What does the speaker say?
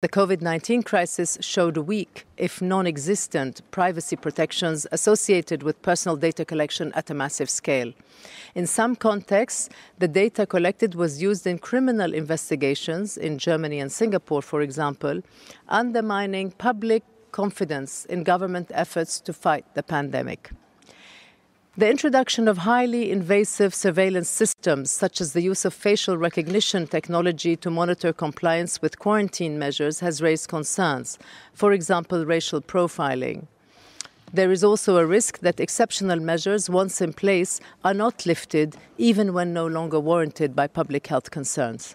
The COVID 19 crisis showed weak, if non existent, privacy protections associated with personal data collection at a massive scale. In some contexts, the data collected was used in criminal investigations in Germany and Singapore, for example, undermining public confidence in government efforts to fight the pandemic. The introduction of highly invasive surveillance systems, such as the use of facial recognition technology to monitor compliance with quarantine measures, has raised concerns, for example, racial profiling. There is also a risk that exceptional measures, once in place, are not lifted even when no longer warranted by public health concerns.